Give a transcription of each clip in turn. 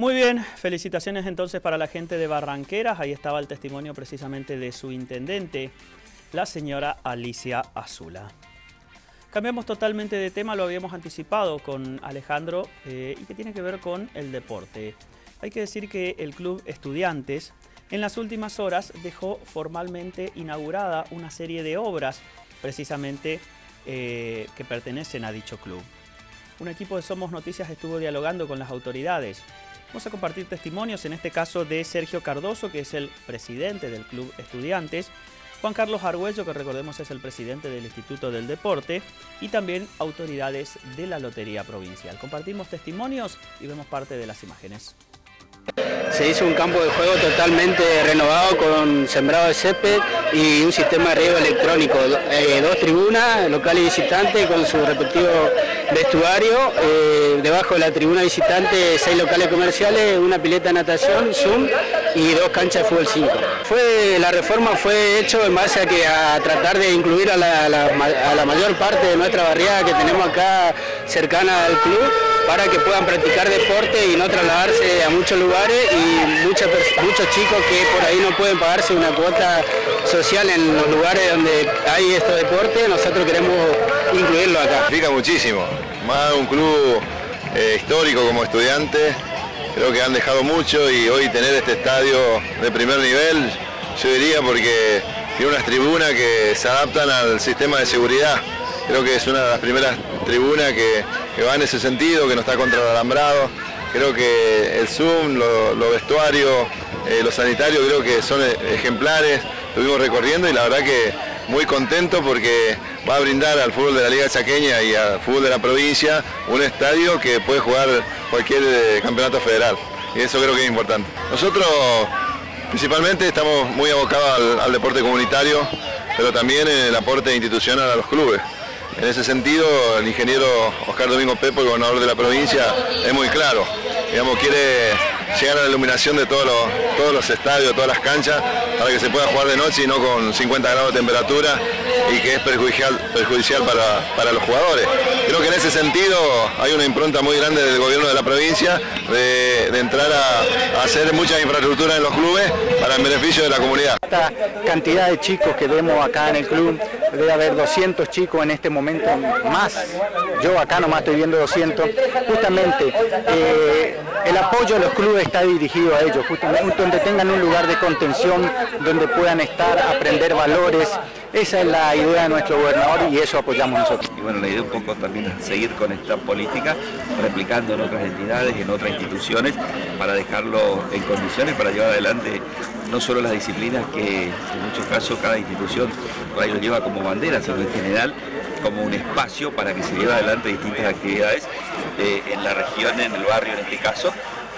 Muy bien, felicitaciones entonces para la gente de Barranqueras. Ahí estaba el testimonio precisamente de su intendente, la señora Alicia Azula. Cambiamos totalmente de tema, lo habíamos anticipado con Alejandro eh, y que tiene que ver con el deporte. Hay que decir que el Club Estudiantes en las últimas horas dejó formalmente inaugurada una serie de obras precisamente eh, que pertenecen a dicho club. Un equipo de Somos Noticias estuvo dialogando con las autoridades Vamos a compartir testimonios, en este caso de Sergio Cardoso, que es el presidente del Club Estudiantes, Juan Carlos Argüello, que recordemos es el presidente del Instituto del Deporte, y también autoridades de la Lotería Provincial. Compartimos testimonios y vemos parte de las imágenes. Se hizo un campo de juego totalmente renovado con sembrado de césped y un sistema de riego electrónico. Eh, dos tribunas, local y visitante, con su respectivo vestuario. Eh, debajo de la tribuna visitante, seis locales comerciales, una pileta de natación, Zoom y dos canchas de fútbol 5. Fue, la reforma fue hecho en base a, que, a tratar de incluir a la, a la mayor parte de nuestra barriada que tenemos acá cercana al club para que puedan practicar deporte y no trasladarse a muchos lugares. Y muchos, muchos chicos que por ahí no pueden pagarse una cuota social en los lugares donde hay estos deportes, nosotros queremos incluirlo acá. Significa muchísimo, más un club eh, histórico como estudiante, creo que han dejado mucho y hoy tener este estadio de primer nivel, yo diría porque tiene unas tribunas que se adaptan al sistema de seguridad, creo que es una de las primeras tribunas que va en ese sentido, que no está contra el alambrado. Creo que el Zoom, los vestuarios, eh, los sanitarios creo que son ejemplares, estuvimos recorriendo y la verdad que muy contento porque va a brindar al fútbol de la Liga Chaqueña y al fútbol de la provincia un estadio que puede jugar cualquier eh, campeonato federal y eso creo que es importante. Nosotros principalmente estamos muy abocados al deporte comunitario, pero también en el aporte institucional a los clubes. En ese sentido, el ingeniero Oscar Domingo Pepo, el gobernador de la provincia, es muy claro. Digamos, quiere llegar a la iluminación de todos los, todos los estadios, todas las canchas, para que se pueda jugar de noche y no con 50 grados de temperatura y que es perjudicial, perjudicial para, los jugadores. Creo que en ese sentido hay una impronta muy grande del gobierno de la provincia de, entrar a, hacer muchas infraestructuras en los clubes para el beneficio de la comunidad. Esta cantidad de chicos que vemos acá en el club, debe haber 200 chicos en este momento más. Yo acá nomás estoy viendo 200. Justamente eh, el apoyo de los clubes está dirigido a ellos, justamente donde tengan un lugar de contención, donde puedan estar, aprender valores. Esa es la idea de nuestro gobernador y eso apoyamos nosotros. Y bueno, la idea un poco también es seguir con esta política, replicando en otras entidades, en otras instituciones, para dejarlo en condiciones para llevar adelante no solo las disciplinas que en muchos casos cada institución lo lleva como bandera, sino en general como un espacio para que se lleve adelante distintas actividades eh, en la región, en el barrio en este caso,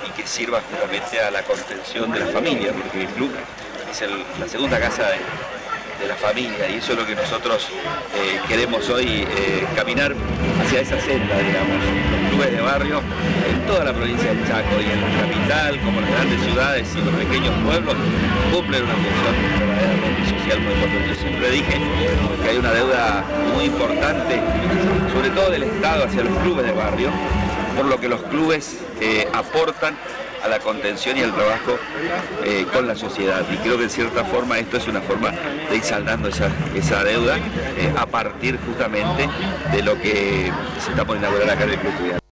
y que sirva justamente a la contención de la familia, porque el club es la segunda casa de, la familia y eso es lo que nosotros eh, queremos hoy eh, caminar hacia esa senda, digamos. Los clubes de barrio en toda la provincia del Chaco y en la capital, como las grandes ciudades y los pequeños pueblos, cumplen una función verdaderamente social muy importante. Yo siempre dije que hay una deuda muy importante, sobre todo del Estado hacia los clubes de barrio, por lo que los clubes eh, aportan a la contención y al trabajo eh, con la sociedad. Y creo que en cierta forma esto es una forma de ir saldando esa, deuda eh, a partir justamente de lo que se está por inaugurar acá en el Club